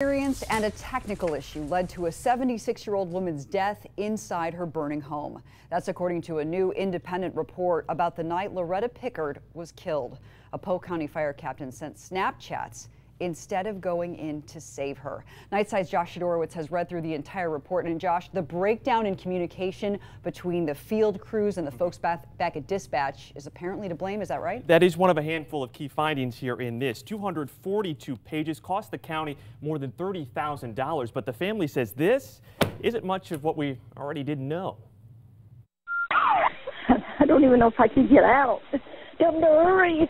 Experience and a technical issue led to a 76 year old woman's death inside her burning home. That's according to a new independent report about the night Loretta Pickard was killed. A Polk County fire captain sent Snapchats instead of going in to save her. Nightside's Josh Sidorowicz has read through the entire report. And Josh, the breakdown in communication between the field crews and the folks back, back at dispatch is apparently to blame. Is that right? That is one of a handful of key findings here in this. 242 pages cost the county more than $30,000. But the family says this isn't much of what we already didn't know. I don't even know if I can get out. Tell them to hurry.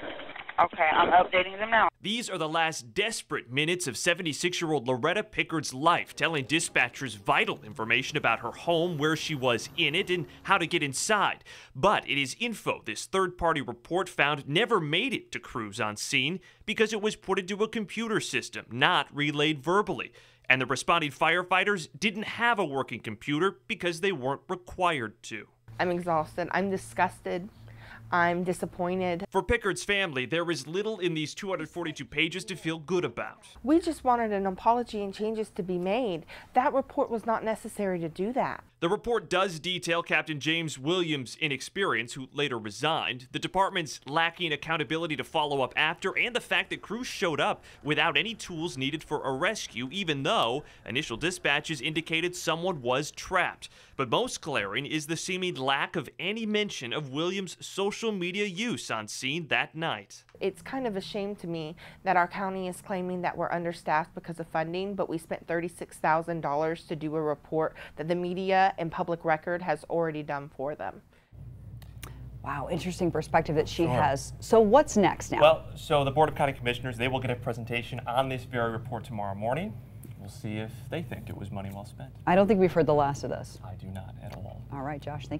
Okay, I'm updating them now. These are the last desperate minutes of 76 year old Loretta Pickard's life, telling dispatchers vital information about her home, where she was in it, and how to get inside. But it is info this third party report found never made it to crews on scene because it was put into a computer system, not relayed verbally. And the responding firefighters didn't have a working computer because they weren't required to. I'm exhausted. I'm disgusted. I'm disappointed. For Pickard's family, there is little in these 242 pages to feel good about. We just wanted an apology and changes to be made. That report was not necessary to do that. The report does detail Captain James Williams' inexperience, who later resigned, the department's lacking accountability to follow up after, and the fact that crews showed up without any tools needed for a rescue, even though initial dispatches indicated someone was trapped. But most glaring is the seeming lack of any mention of Williams' social media use on scene that night. It's kind of a shame to me that our county is claiming that we're understaffed because of funding, but we spent $36,000 to do a report that the media and public record has already done for them. Wow, interesting perspective that she sure. has. So what's next now? Well, so the Board of County Commissioners, they will get a presentation on this very report tomorrow morning. We'll see if they think it was money well spent. I don't think we've heard the last of this. I do not at all. All right, Josh, thank